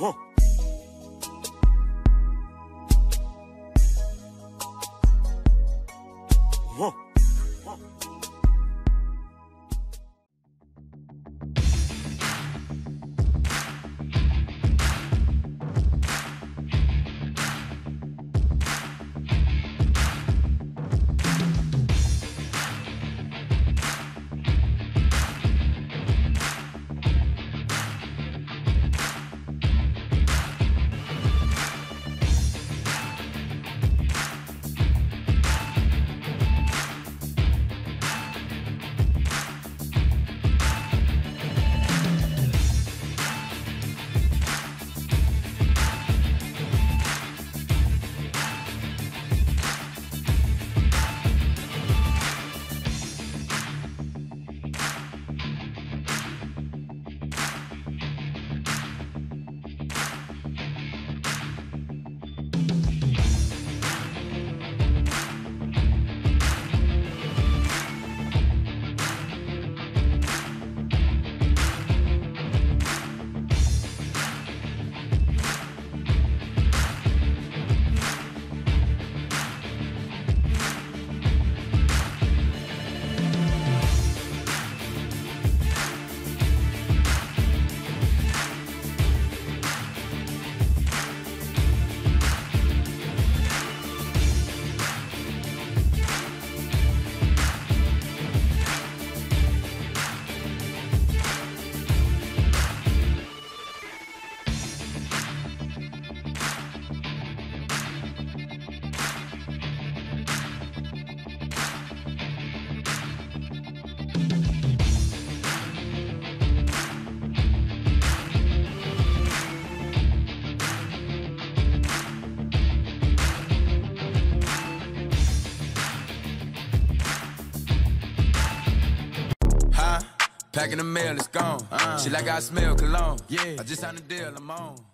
Huh. Huh. Packing the mail, it's gone. Uh, Shit like I smell cologne. Yeah. I just signed a deal, I'm on.